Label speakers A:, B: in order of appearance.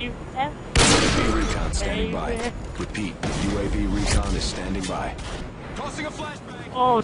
A: UAV recon standing by. Repeat, UAV recon is standing by.
B: Tossing a flashbang.
C: Oh